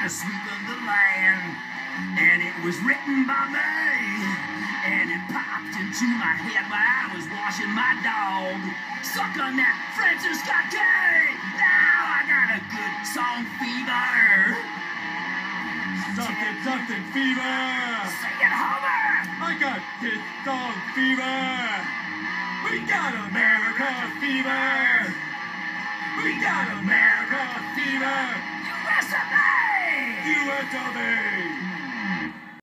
a sweep of the land. And it was written by me. And it popped into my head while I was washing my dog. Suck on that Francis Scott Key. Now I got a good song fever. Something, something fever. Sing it, Homer. I got this song fever. We got America fever. We got America fever. USA.